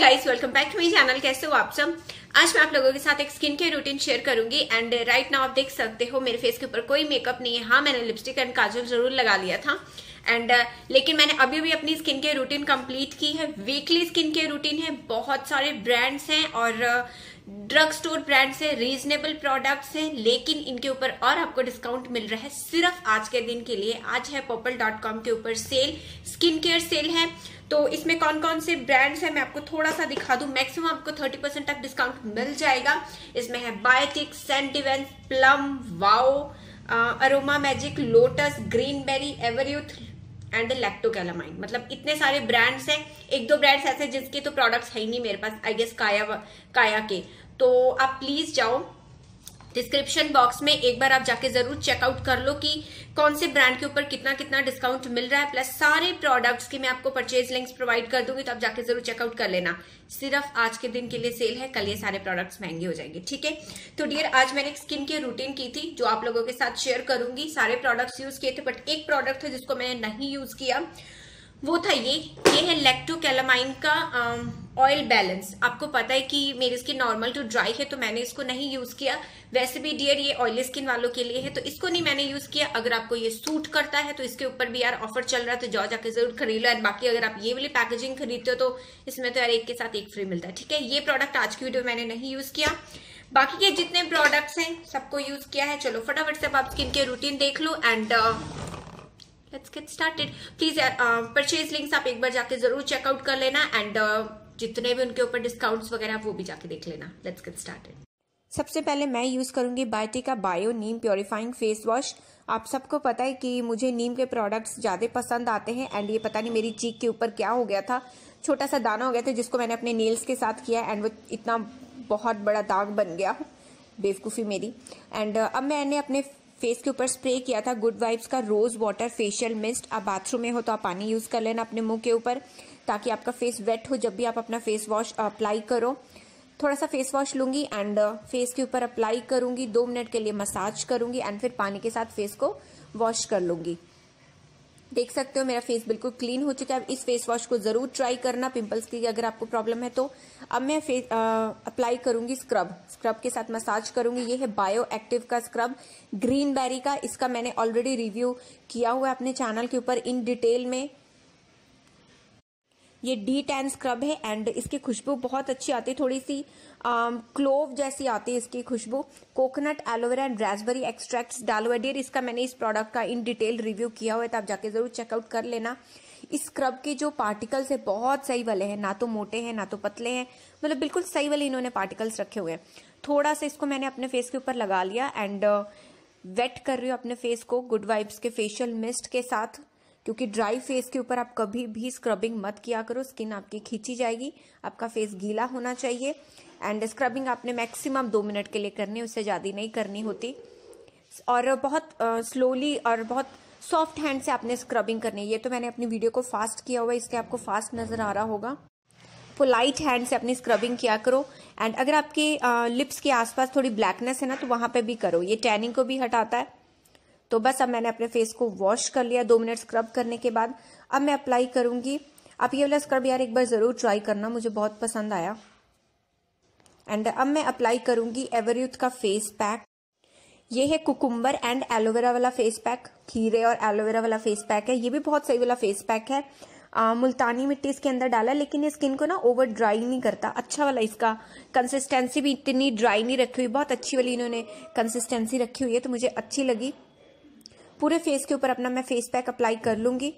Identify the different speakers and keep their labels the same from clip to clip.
Speaker 1: Guys welcome back to my channel कैसे हो आप सब? आज मैं आप लोगों के साथ एक स्किन केयर रूटीन शेयर करूँगी एंड राइट नाउ आप देख सकते हो मेरे फेस के ऊपर कोई मेकअप नहीं है। हाँ मैंने लिपस्टिक एंड काजल ज़रूर लगा लिया था। एंड uh, लेकिन मैंने अभी भी अपनी स्किन केयर रूटीन कंप्लीट की है। वीकली स्किन केयर रूटीन है बहुत सारे ब्रांड्स हैं और ड्रग स्टोर ब्रांड से रीजनेबल प्रोडक्ट्स हैं, लेकिन इनके ऊपर और आपको डिस्काउंट मिल रहा है सिर्फ़ आज के दिन के लिए। आज है पोपल डॉट कॉम के ऊपर सेल स्किन केयर सेल है। तो इसमें कौन कौन से ब्रांड्स हैं, मैं आपको थोड़ा सा दिखा दूँ। मैक्सिमम आपको 30 परसेंट तक डिस्काउंट मिल जाएगा। इसमें है बायोटिक सेंटिवेंस Plum wow Aroma Magic Lotus Green Berry Everyuth and Lacto Calamine मतलब इतने सारे ब्रांड्स हैं। एक दो ब्रांड्स ऐसे जिसके तो प्रोडक्ट्स है ही नहीं मेरे पास आई गेस काया काया के। तो आप प्लीज़ जाओ। डिस्क्रिप्शन बॉक्स में एक बार आप जाके ज़रूर चेकआउट कर लो कि कौन से ब्रांड के ऊपर कितना कितना डिस्काउंट मिल रहा है। प्लस सारे प्रोडक्ट्स की मैं आपको परचेज लिंक्स प्रोवाइड कर दूँगी तो आप जाके ज़रूर चेकआउट कर लेना। सिर्फ़ आज के दिन के लिए सेल है, कल ये सारे प्रोडक्ट्स महँगे हो जाएँगे, ठीक है? तो डियर आज मैंने एक स्किन केयर रूटीन की थी, जो आप लोगों के साथ शेयर करूँगी। सारे प्रोडक्ट्स यूज़ किए थे बट एक प्रोडक्ट था जिसको मैंने नहीं यूज़ किया। वो था ये ये है लेक्टोकैलामाइन का ऑयल बैलेंस आपको पता है कि मेरी स्किन नॉर्मल टू ड्राई है तो मैंने इसको नहीं यूज़ किया। वैसे भी डियर ये ऑयली स्किन वालों के लिए है तो इसको नहीं मैंने यूज़ किया। अगर आपको ये सूट करता है तो इसके ऊपर भी यार ऑफ़र चल रहा है तो जाओ जाके ज़रूर खरीद लो। एंड बाकी अगर आप ये वाली पैकेजिंग खरीदते हो तो इसमें तो यार एक के साथ एक फ्री मिलता है, ठीक है? ये प्रोडक्ट आज की वीडियो मैंने नहीं यूज़ किया। बाकी के जितने प्रोडक्ट्स हैं, सबको यूज़ किया है। चलो फटाफट से आप स्किन के रूटीन देख लो। And let's get started please purchase links आप एक बार जाके ज़रूर चेकआउट कर लेना एंड uh, जितने भी उनके ऊपर डिस्काउंट्स वगैरह वो भी जाके देख लेना. लेट्स गेट स्टार्टेड सबसे पहले मैं यूज़ करूँगी बायोटी का Bio neem purifying face wash आप सबको पता है कि मुझे नीम के प्रोडक्ट्स ज़्यादा पसंद आते हैं एंड ये पता नहीं मेरी चीक के ऊपर क्या हो गया था. छोटा सा दाना हो गया था जिसको मैंने अपने नेल्स के साथ किया एंड वो इतना बहुत बड़ा दाग बन गया बेवकूफ़ी मेरी. एंड uh, अब मैंने अपने फेस के ऊपर स्प्रे किया था। गुड वाइब्स का रोज वाटर फेशियल मिस्ट आप बाथरूम में हो तो आप पानी यूज़ कर लेना अपने मुँह के ऊपर, ताकि आपका फेस वेट हो। जब भी आप अपना फेस वॉश अप्लाई करो, थोड़ा सा फेस वॉश लूँगी एंड फेस के ऊपर अप्लाई करूँगी। दो मिनट के लिए मसाज करूँगी एंड फिर पानी के साथ फेस को वॉश कर लूँगी। देख सकते हो, मेरा फेस बिल्कुल क्लीन हो चुका है। इस फेस वॉश को ज़रूर ट्राई करना पिंपल्स की अगर आपको प्रॉब्लम है तो। अब मैं फेस अप्लाई करूँगी स्क्रब स्क्रब के साथ मसाज करूँगी। ये है बायो एक्टिव का स्क्रब ग्रीन बेरी का, इसका मैंने ऑलरेडी रिव्यू किया हुआ है अपने चैनल के ऊपर इन डिटेल में। ये डी टेन स्क्रब है एंड इसकी खुशबू बहुत अच्छी आती है। थोड़ी सी क्लोव जैसी आती है इसकी खुशबू coconut aloe vera and raspberry extract डालोडियर इसका मैंने इस प्रोडक्ट का इन डिटेल रिव्यू किया हुआ है तो आप जाके ज़रूर चेकआउट कर लेना। इस स्क्रब के जो पार्टिकल्स है, बहुत सही वाले हैं, ना तो मोटे हैं, ना तो पतले हैं मतलब बिल्कुल सही वाले इन्होंने पार्टिकल्स रखे हुए हैं। थोड़ा सा इसको मैंने अपने फेस के ऊपर लगा लिया एंड वेट कर रही हूँ अपने फेस को गुड वाइब्स के फेशियल मिस्ट के साथ। क्योंकि ड्राई फेस के ऊपर आप कभी भी स्क्रबिंग मत किया करो स्किन आपकी खींची जाएगी, आपका फेस गीला होना चाहिए एंड स्क्रबिंग आपने मैक्सिमम दो मिनट के लिए करनी उससे ज़्यादा नहीं करनी होती। और बहुत स्लोली और बहुत सॉफ्ट हैंड से आपने स्क्रबिंग करनी है। ये तो मैंने अपनी वीडियो को फास्ट किया हुआ है, इसलिए आपको फास्ट नज़र आ रहा होगा। पोलाइट हैंड से अपनी स्क्रबिंग किया करो एंड अगर आपके लिप्स के आसपास थोड़ी ब्लैकनेस है ना तो वहाँ पे भी करो। ये टैनिंग को भी हटाता है। तो बस अब मैंने अपने फेस को वॉश कर लिया दो मिनट स्क्रब करने के बाद। अब मैं अप्लाई करूँगी। आप ये वाला स्क्रब यार एक बार ज़रूर ट्राई करना मुझे बहुत पसंद आया। एंड अब मैं अप्लाई करूँगी एवरयूथ का फेस पैक ये है कुकुम्बर एंड एलोवेरा वाला फेस पैक खीरे और एलोवेरा वाला फेस पैक है। ये भी बहुत सही वाला फेस पैक है। आ, मुल्तानी मिट्टी इसके अंदर डाला लेकिन ये स्किन को ना ओवर ड्राई नहीं करता। अच्छा वाला इसका कंसिस्टेंसी भी इतनी ड्राई नहीं रखी हुई बहुत अच्छी वाली इन्होंने कंसिस्टेंसी रखी हुई है तो मुझे अच्छी लगी। पूरे फेस के ऊपर अपना मैं फेस पैक अप्लाई कर लूँगी।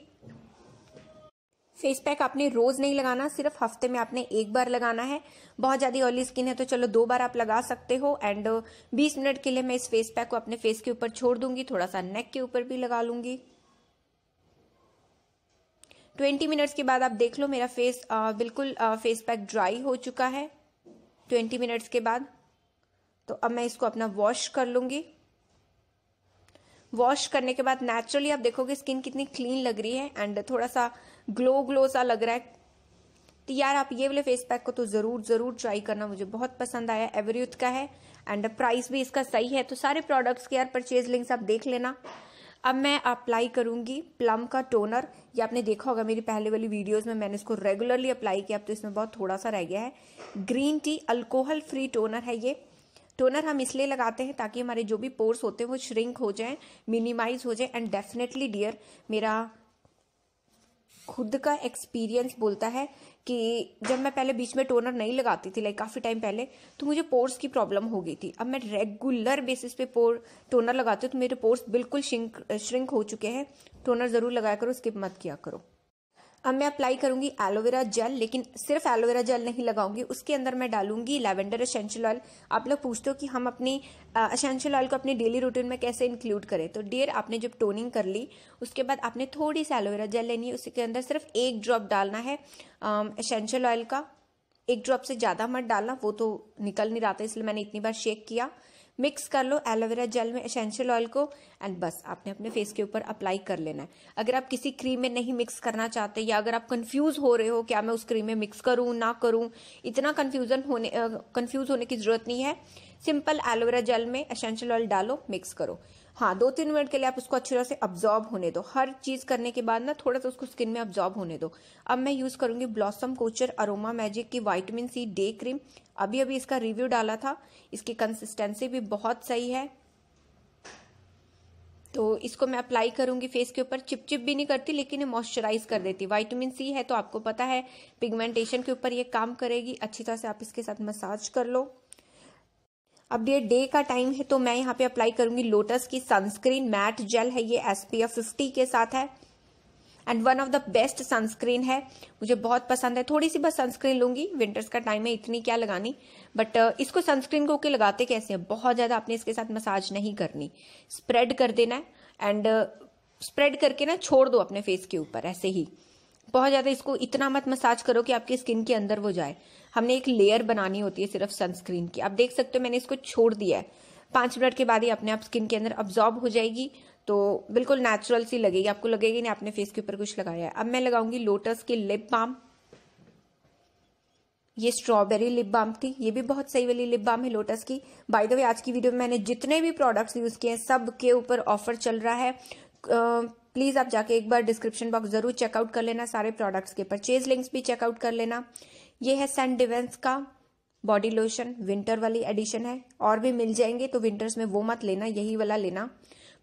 Speaker 1: फेस पैक आपने रोज नहीं लगाना सिर्फ़ हफ़्ते में आपने एक बार लगाना है। बहुत ज़्यादा ऑयली स्किन है तो चलो दो बार आप लगा सकते हो एंड 20 मिनट के लिए मैं इस फेस पैक को अपने फेस के ऊपर छोड़ दूँगी थोड़ा सा नेक के ऊपर भी लगा लूँगी। 20 मिनट्स के बाद आप देख लो मेरा फेस आ, बिल्कुल आ, फेस पैक ड्राई हो चुका है। 20 मिनट्स के बाद तो अब मैं इसको अपना वॉश कर लूँगी। वॉश करने के बाद नेचुरली आप देखोगे स्किन कितनी क्लीन लग रही है एंड थोड़ा सा ग्लो ग्लो सा लग रहा है। तो यार आप ये वाले फेस पैक को तो ज़रूर ज़रूर ट्राई करना, मुझे बहुत पसंद आया एवरीयूथ का है एंड प्राइस भी इसका सही है तो सारे प्रोडक्ट्स के यार परचेज लिंक्स आप देख लेना। अब मैं अप्लाई करूँगी प्लम का टोनर ये आपने देखा होगा मेरी पहले वाली वीडियोस में मैंने इसको रेगुलरली अप्लाई किया, अब तो इसमें बहुत थोड़ा सा रह गया है। Green tea alcohol free toner है ये। टोनर हम इसलिए लगाते हैं ताकि हमारे जो भी पोर्स होते हैं वो श्रिंक हो जाएँ मिनिमाइज हो जाए एंड डेफिनेटली डियर मेरा खुद का एक्सपीरियंस बोलता है कि जब मैं पहले बीच में टोनर नहीं लगाती थी लाइक काफ़ी टाइम पहले तो मुझे पोर्स की प्रॉब्लम हो गई थी। अब मैं रेगुलर बेसिस पे पोर टोनर लगाती हूँ तो मेरे पोर्स बिल्कुल श्रिंक श्रिंक हो चुके हैं। टोनर ज़रूर लगाया करो स्किप मत किया करो। अब मैं अप्लाई करूँगी एलोवेरा जेल लेकिन सिर्फ़ एलोवेरा जेल नहीं लगाऊँगी, उसके अंदर मैं डालूँगी लेवेंडर असेंशियल ऑयल आप लोग पूछते हो कि हम अपनी असेंशियल ऑयल को अपनी डेली रूटीन में कैसे इंक्लूड करें? तो डियर आपने जब टोनिंग कर ली, उसके बाद आपने थोड़ी सी एलोवेरा जेल लेनी है, उसके अंदर सिर्फ़ एक ड्रॉप डालना है असेंशियल ऑयल का। एक ड्रॉप से ज़्यादा मत डालना, वो तो निकल नहीं रहा था, इसलिए मैंने इतनी बार शेक किया। मिक्स कर लो एलोवेरा जेल में एसेंशियल ऑयल को एंड बस, आपने अपने फेस के ऊपर अप्लाई कर लेना है। अगर आप किसी क्रीम में नहीं मिक्स करना चाहते, या अगर आप कंफ्यूज हो रहे हो क्या मैं उस क्रीम में मिक्स करूँ, ना करूँ, इतना कंफ्यूजन होने कंफ्यूज होने की ज़रूरत नहीं है। सिंपल एलोवेरा जेल में एसेंशियल ऑयल डालो मिक्स करो। हाँ दो तीन मिनट के लिए आप उसको अच्छी तरह से अब्जॉर्ब होने दो। हर चीज़ करने के बाद ना थोड़ा सा उसको स्किन में अब्जॉर्ब होने दो। अब मैं यूज़ करूँगी ब्लॉसम कोचर अरोमा मैजिक की वाइटामिन सी डे क्रीम अभी अभी इसका रिव्यू डाला था। इसकी कंसिस्टेंसी भी बहुत सही है। तो इसको मैं अप्लाई करूँगी फेस के ऊपर। चिपचिप भी नहीं करती, लेकिन ये मॉइस्चराइज कर देती। वाइटामिन सी है तो आपको पता है पिगमेंटेशन के ऊपर ये काम करेगी। अच्छी तरह से आप इसके साथ मसाज कर लो। अब ये डे का टाइम है तो मैं यहाँ पे अप्लाई करूँगी लोटस की सनस्क्रीन मैट जेल है ये एसपीएफ 50 के साथ है. And one of the best sunscreen है. मुझे बहुत पसंद है. थोड़ी सी बस सनस्क्रीन लूँगी. विंटर्स का टाइम है इतनी क्या लगानी? बट uh, इसको सनस्क्रीन को के लगाते कैसे हैं? बहुत ज़्यादा आपने इसके साथ मसाज नहीं करनी. स्प्रेड कर देना है. एंड स्प्रेड uh, करके ना छोड़ दो अपने फेस के ऊपर ऐसे ही. बहुत ज़्यादा इसको इतना मत मसाज करो कि आपकी स्किन के अंदर वो जाए. हमने एक लेयर बनानी होती है सिर्फ़ सनस्क्रीन की। आप देख सकते हो मैंने इसको छोड़ दिया है। पाँच मिनट के बाद ही अपने आप स्किन के अंदर अब्जॉर्ब हो जाएगी तो बिल्कुल नेचुरल सी लगेगी। आपको लगेगी नहीं, आपने फेस के ऊपर कुछ लगाया है। अब मैं लगाऊँगी लोटस की लिप बाम ये स्ट्रॉबेरी लिप बाम थी। ये भी बहुत सही वाली लिप बाम है लोटस की। बाय द वे आज की वीडियो में मैंने जितने भी प्रोडक्ट्स यूज़ किए हैं सब के ऊपर ऑफ़र चल रहा है। प्लीज़ आप जाके एक बार डिस्क्रिप्शन बॉक्स ज़रूर चेकआउट कर लेना सारे प्रोडक्ट्स के परचेज लिंक्स भी चेकआउट कर लेना। ये है सेंट डिवेंस का बॉडी लोशन विंटर वाली एडिशन है। और भी मिल जाएँगे तो विंटर्स में वो मत लेना, यही वाला लेना।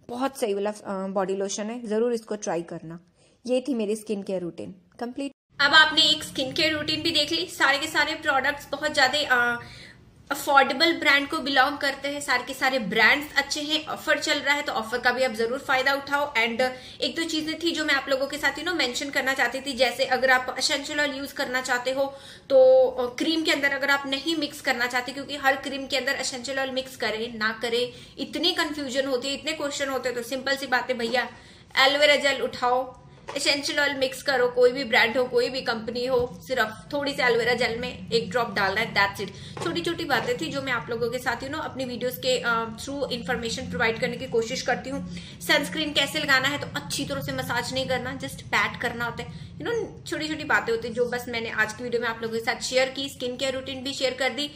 Speaker 1: बहुत सही वाला बॉडी लोशन है, ज़रूर इसको ट्राई करना। ये थी मेरी स्किन केयर रूटीन कंप्लीट
Speaker 2: अब आपने एक स्किन केयर रूटीन भी देख ली। सारे के सारे प्रोडक्ट्स बहुत ज़्यादा अफोर्डेबल ब्रांड को बिलोंग करते हैं, सारे के सारे ब्रांड्स अच्छे हैं ऑफ़र चल रहा है तो ऑफ़र का भी आप ज़रूर फ़ायदा उठाओ। एंड एक दो चीज़ें थी जो मैं आप लोगों के साथ यू नो मेंशन करना चाहती थी, जैसे अगर आप असेंशियल ऑयल यूज़ करना चाहते हो तो क्रीम के अंदर अगर आप नहीं मिक्स करना चाहते, क्योंकि हर क्रीम के अंदर असेंशियल ऑयल मिक्स करें, ना करें, इतनी कंफ्यूजन होती है, इतने क्वेश्चन होते हैं तो सिंपल सी बात है भैया एलोवेरा जेल उठाओ एसेंशियल ऑयल मिक्स करो, कोई भी ब्रांड हो, कोई भी कंपनी हो, सिर्फ़ थोड़ी सी एलोवेरा जेल में एक ड्रॉप डालना है दैट्स इट छोटी छोटी बातें थी जो मैं आप लोगों के साथ यू नो अपनी वीडियोस के थ्रू इन्फॉर्मेशन प्रोवाइड करने की कोशिश करती हूँ। सनस्क्रीन कैसे लगाना है तो अच्छी तरह से मसाज नहीं करना जस्ट पैट करना होता है। यू नो छोटी छोटी बातें होती जो बस मैंने आज की वीडियो में आप लोगों के साथ शेयर की स्किन केयर रूटीन भी शेयर कर दी।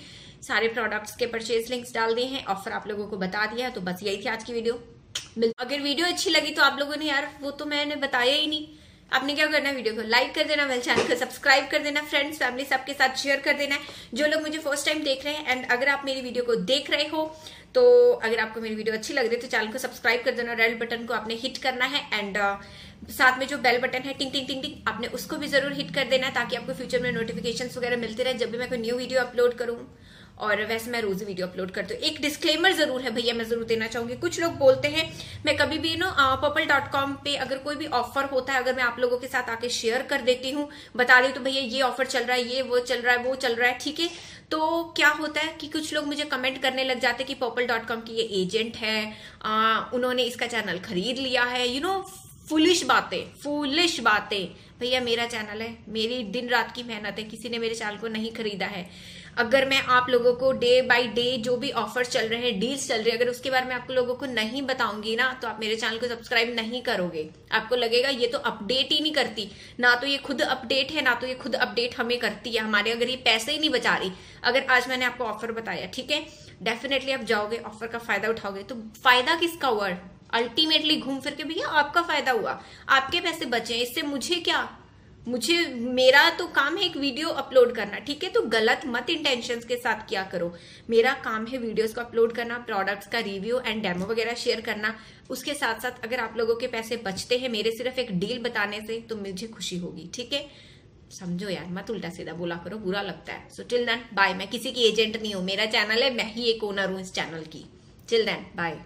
Speaker 2: सारे प्रोडक्ट्स के परचेज लिंक्स डाल दिए हैं ऑफ़र आप लोगों को बता दिया है तो बस यही थी आज की वीडियो अगर वीडियो अच्छी लगी तो आप लोगों ने यार वो तो मैंने बताया ही नहीं। आपने क्या करना है वीडियो को लाइक कर देना मेरे चैनल को सब्सक्राइब कर देना फ्रेंड्स फैमिली सबके साथ शेयर कर देना जो लोग मुझे फ़र्स्ट टाइम देख रहे हैं एंड अगर आप मेरी वीडियो को देख रहे हो तो अगर आपको मेरी वीडियो अच्छी लग रही है तो चैनल को सब्सक्राइब कर देना रेड बटन को आपने हिट करना है एंड uh, साथ में जो बेल बटन है टिंग टिंग टिंग टिंग आपने उसको भी ज़रूर हिट कर देना ताकि आपको फ्यूचर में नोटिफिकेशन वगैरह मिलते रहे जब भी मैं कोई न्यू वीडियो अपलोड करूँ। और वैसे मैं रोज वीडियो अपलोड करती हूँ। एक डिस्क्लेमर ज़रूर है भैया मैं ज़रूर देना चाहूँगी। कुछ लोग बोलते हैं मैं कभी भी नो पर्पल डॉट कॉम पे अगर कोई भी ऑफ़र होता है अगर मैं आप लोगों के साथ आके शेयर कर देती हूँ बता दी तो भैया ये ऑफ़र चल रहा है ये वो चल रहा है वो चल रहा है ठीक है? तो क्या होता है कि कुछ लोग मुझे कमेंट करने लग जाते कि पर्पल डॉट कॉम की ये एजेंट है आ, उन्होंने इसका चैनल खरीद लिया है यू नो फुलिश बातें फुलिश बातें। भैया मेरा चैनल है मेरी दिन रात की मेहनत है किसी ने मेरे चैनल को नहीं खरीदा है। अगर मैं आप लोगों को डे बाय डे जो भी ऑफ़र चल रहे हैं डील्स चल रहे हैं, अगर उसके बारे में आप लोगों को नहीं बताऊँगी ना तो आप मेरे चैनल को सब्सक्राइब नहीं करोगे। आपको लगेगा, ये तो अपडेट ही नहीं करती। ना तो ये खुद अपडेट है, ना तो ये खुद अपडेट हमें करती है। हमारे अगर ये पैसे ही नहीं बचा रही, अगर आज मैंने आपको ऑफ़र बताया, ठीक है? डेफिनेटली आप जाओगे ऑफ़र का फ़ायदा उठाओगे। तो फ़ायदा किसका वर्ड
Speaker 1: अल्टीमेटली घूम फिर के भैया, आपका फ़ायदा हुआ। आपके पैसे बचे, इससे मुझे क्या मुझे, मेरा तो काम है एक वीडियो अपलोड करना, ठीक है? तो गलत मत इंटेंशंस के साथ क्या करो? मेरा काम है वीडियोस को अपलोड करना प्रोडक्ट्स का रिव्यू एंड डेमो वगैरह शेयर करना। उसके साथ साथ अगर आप लोगों के पैसे बचते हैं, मेरे सिर्फ़ एक डील बताने से तो मुझे खुशी होगी, ठीक है? समझो यार, मत उल्टा सीधा बोला करो, बुरा लगता है। सो टिल देन बाय मैं किसी की एजेंट नहीं हूँ, मेरा चैनल है, मैं ही एक ओनर हूँ इस चैनल की। Till then bye